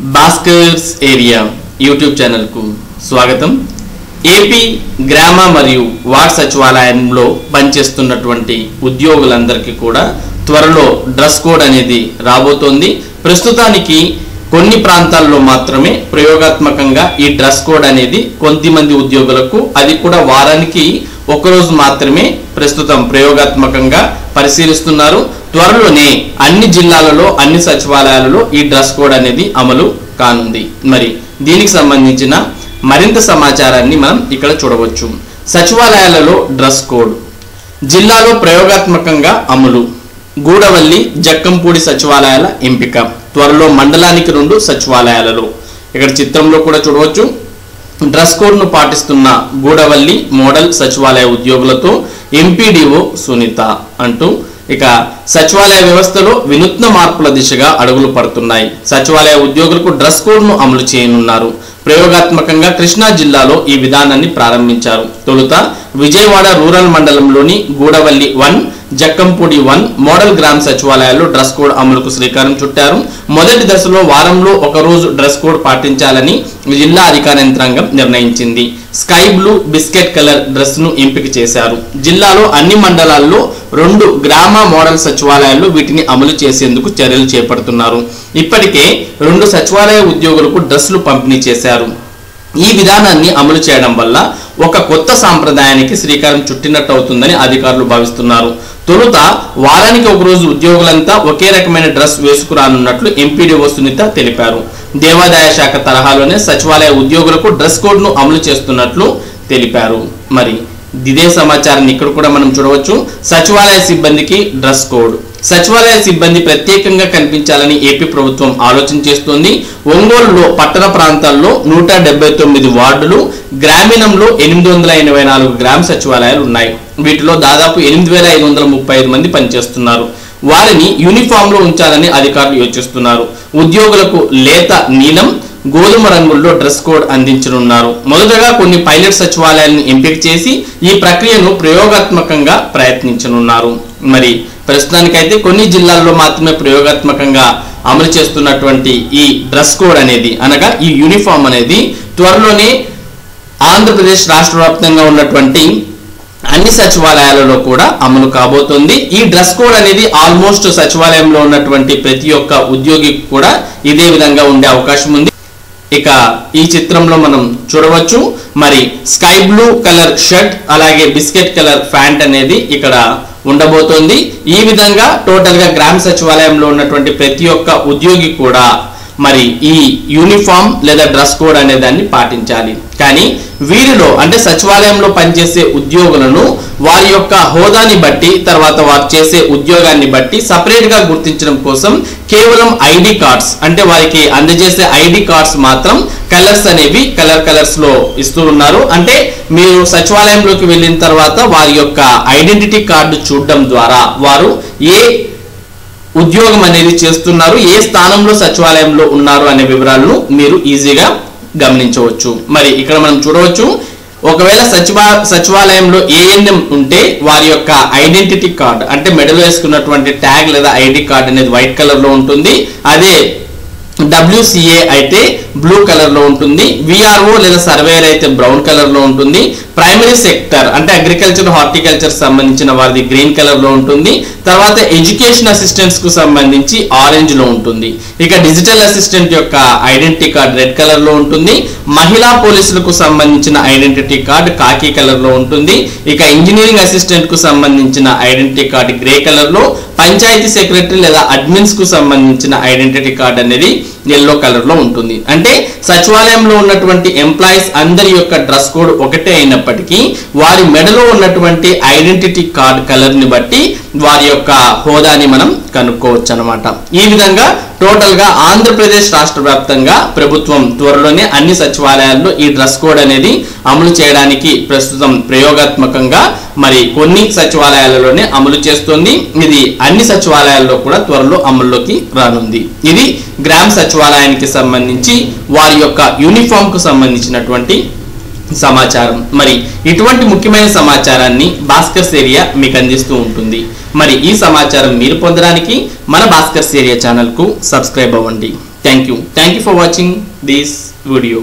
Bhaskar's area YouTube ఛానల్కు స్వాగతం. AP గ్రామ మరియు వార్డ్ సచివాలయంలో పనిచేస్తున్నటువంటి ఉద్యోగులందరికీ కూడా త్వరలో డ్రెస్ కోడ్ అనేది రాబోతోంది. ప్రస్తుతానికి కొన్ని ప్రాంతాల్లో మాత్రమే ప్రయోగాత్మకంగా ఈ డ్రెస్ కోడ్ అనేది కొద్దిమంది ఉద్యోగులకు అది కూడా వారానికి ఒకరోజు మాత్రమే ప్రస్తుతం ప్రయోగాత్మకంగా పరిశీలిస్తున్నారు. త్వరలోనే అన్ని జిల్లాలలో అన్ని సచివాలయాలలో ఈ డ్రెస్ కోడ్ అనేది అమలు కానుంది. మరి దీనికి సంబంధించిన మరింత సమాచారాన్ని మనం ఇక్కడ చూడవచ్చు. సచివాలయాలలో డ్రెస్ కోడ్. జిల్లాలో ప్రయోగాత్మకంగా అమలు. గూడవల్లి జక్కంపూడి సచివాలయాల ఎంపిక. త్వరలో మండలానికి రెండు సచివాలయాలలో. ఇక్కడ చిత్రంలో కూడా చూడవచ్చు. డ్రెస్ కోడ్ను పాటిస్తున్న గూడవల్లి మోడల్ సచివాలయ ఉద్యోగులతో ఎంపీడీఓ సునీత అంటూ ఇక సచివాలయ వ్యవస్థలో వినూత్న మార్పుల దిశగా అడుగులు పడుతున్నాయి. సచివాలయ ఉద్యోగులకు డ్రెస్ కోడ్ను అమలు చేయనున్నారు. ప్రయోగాత్మకంగా కృష్ణా జిల్లాలో ఈ విధానాన్ని ప్రారంభించారు. తొలుత విజయవాడ రూరల్ మండలంలోని Gudavalli one Jakkampudi one model గ్రామ సచివాలయాల్లో డ్రెస్ కోడ్ అమలుకు శ్రీకారం చుట్టారు. మొదటి దశలో వారంలో ఒక రోజు డ్రెస్ కోడ్ పాటించాలని జిల్లా అధికార యంత్రాంగం నిర్ణయించింది. స్కై బ్లూ బిస్కెట్ కలర్ డ్రెస్ను ఎంపిక చేశారు. జిల్లాలో అన్ని మండలాల్లో రెండు గ్రామ మోడల్ సచివాలయాల్లో వీటిని అమలు చేసేందుకు చర్యలు చేపడుతున్నారు. ఇప్పటికే రెండు సచివాలయ ఉద్యోగులకు డ్రెస్సులు పంపిణీ చేశారు. ఈ విధానాన్ని అమలు చేయడం వల్ల ఒక కొత్త సాంప్రదాయానికి శ్రీకారం చుట్టినట్టు అవుతుందని అధికారులు భావిస్తున్నారు. తొలుత వారానికి ఒక రోజు ఉద్యోగులంతా ఒకే రకమైన డ్రెస్ వేసుకురానున్నట్లు ఎంపీడీఓ సునీత తెలిపారు. దేవాదాయ శాఖ తరహాలోనే సచివాలయ ఉద్యోగులకు డ్రెస్ కోడ్ను అమలు చేస్తున్నట్లు తెలిపారు. మరి ఇదే సమాచారాన్ని ఇక్కడ కూడా మనం చూడవచ్చు. సచివాలయ సిబ్బందికి డ్రెస్ కోడ్. సచివాలయ సిబ్బంది ప్రత్యేకంగా కనిపించాలని ఏపీ ప్రభుత్వం ఆలోచన చేస్తోంది. ఒంగోలులో పట్టణ ప్రాంతాల్లో నూట డెబ్బై తొమ్మిది వార్డులు గ్రామీణంలో ఎనిమిది వందల ఎనభై నాలుగు గ్రామ సచివాలయాలు ఉన్నాయి. వీటిలో దాదాపు ఎనిమిది వేల ఐదు వందల ముప్పై ఐదు మంది పనిచేస్తున్నారు. వారిని యూనిఫామ్లో ఉంచాలని అధికారులు యోచిస్తున్నారు. ఉద్యోగులకు లేత నీలం గోధుమ రంగుల్లో డ్రెస్ కోడ్ అందించనున్నారు. మొదటగా కొన్ని పైలట్ సచివాలయాలను ఎంపిక చేసి ఈ ప్రక్రియను ప్రయోగాత్మకంగా ప్రయత్నించనున్నారు. మరి ప్రస్తుతానికైతే కొన్ని జిల్లాల్లో మాత్రమే ప్రయోగాత్మకంగా అమలు చేస్తున్నటువంటి ఈ డ్రెస్ కోడ్ అనేది అనగా ఈ యూనిఫామ్ అనేది త్వరలోనే ఆంధ్రప్రదేశ్ రాష్ట్ర వ్యాప్తంగా ఉన్నటువంటి అన్ని సచివాలయాలలో కూడా అమలు కాబోతుంది. ఈ డ్రెస్ కోడ్ అనేది ఆల్మోస్ట్ సచివాలయంలో ఉన్నటువంటి ప్రతి ఒక్క ఉద్యోగికి కూడా ఇదే విధంగా ఉండే అవకాశం ఉంది. ఇక ఈ చిత్రంలో మనం చూడవచ్చు. మరి స్కై బ్లూ కలర్ షర్ట్ అలాగే బిస్కెట్ కలర్ ప్యాంట్ అనేది ఇక్కడ ఉండబోతోంది. ఈ విధంగా టోటల్గా గ్రామ సచివాలయంలో ఉన్నటువంటి ప్రతి ఒక్క ఉద్యోగి కూడా మరి ఈ యూనిఫామ్ లేదా డ్రెస్ కోడ్ అనే దాన్ని పాటించాలి. కానీ వీరిలో అంటే సచివాలయంలో పనిచేసే ఉద్యోగులను వారి యొక్క హోదాని బట్టి తర్వాత వారు చేసే ఉద్యోగాన్ని బట్టి సపరేట్గా గుర్తించడం కోసం కేవలం ఐడి కార్డ్స్ అంటే వారికి అందజేసే ఐడి కార్డ్స్ మాత్రం కలర్స్ అనేవి కలర్ కలర్స్లో ఇస్తూ ఉన్నారు. అంటే మీరు సచివాలయంలోకి వెళ్ళిన తర్వాత వారి యొక్క ఐడెంటిటీ కార్డు చూడడం ద్వారా వారు ఏ ఉద్యోగం అనేది చేస్తున్నారు ఏ స్థానంలో సచివాలయంలో ఉన్నారు అనే వివరాలను మీరు ఈజీగా గమనించవచ్చు. మరి ఇక్కడ మనం చూడవచ్చు ఒకవేళ సచివా సచివాలయంలో ఏఎన్ఎం ఉంటే వారి యొక్క ఐడెంటిటీ కార్డ్ అంటే మెడలో వేసుకున్నటువంటి ట్యాగ్ లేదా ఐడి కార్డ్ అనేది వైట్ కలర్లో ఉంటుంది. అదే డబ్ల్యూసిఏ అయితే బ్లూ కలర్లో ఉంటుంది. విఆర్ఓ లేదా సర్వేయర్ అయితే బ్రౌన్ కలర్లో ఉంటుంది. ప్రైమరీ సెక్టర్ అంటే అగ్రికల్చర్ హార్టికల్చర్ సంబంధించిన వారిది గ్రీన్ కలర్లో ఉంటుంది. తర్వాత ఎడ్యుకేషన్ అసిస్టెంట్స్కు సంబంధించి ఆరెంజ్లో ఉంటుంది. ఇక డిజిటల్ అసిస్టెంట్ యొక్క ఐడెంటిటీ కార్డ్ రెడ్ కలర్లో ఉంటుంది. మహిళా పోలీసులకు సంబంధించిన ఐడెంటిటీ కార్డ్ కాకి కలర్లో ఉంటుంది. ఇక ఇంజనీరింగ్ అసిస్టెంట్కు సంబంధించిన ఐడెంటిటీ కార్డ్ గ్రే కలర్లో పంచాయతీ సెక్రటరీ లేదా అడ్మిన్స్కు సంబంధించిన ఐడెంటిటీ కార్డ్ అనేది ఎల్లో కలర్లో ఉంటుంది. అంటే సచివాలయంలో ఉన్నటువంటి ఎంప్లాయీస్ అందరి యొక్క డ్రెస్ కోడ్ ఒకటే అయినప్పటికీ వారి మెడలో ఉన్నటువంటి ఐడెంటిటీ కార్డ్ కలర్ని బట్టి వారి యొక్క హోదాని మనం కనుక్కోవచ్చు అనమాట ఈ విధంగా టోటల్గా ఆంధ్రప్రదేశ్ రాష్ట్ర వ్యాప్తంగా ప్రభుత్వం త్వరలోనే అన్ని సచివాలయాల్లో ఈ డ్రెస్ కోడ్ అనేది అమలు చేయడానికి ప్రస్తుతం ప్రయోగాత్మకంగా మరి కొన్ని సచివాలయాలలోనే అమలు చేస్తుంది. ఇది అన్ని సచివాలయాల్లో కూడా త్వరలో అమల్లోకి రానుంది. ఇది గ్రామ సచివాలయానికి సంబంధించి వారి యొక్క యూనిఫామ్కు సంబంధించినటువంటి సమాచారం. మరి ఇటువంటి ముఖ్యమైన సమాచారాన్ని భాస్కర్స్ ఏరియా మీకు అందిస్తూ ఉంటుంది. మరి ఈ సమాచారం మీరు పొందడానికి మన భాస్కర్స్ ఏరియా ఛానల్కు సబ్స్క్రైబ్ అవ్వండి. Thank you thank you for watching this video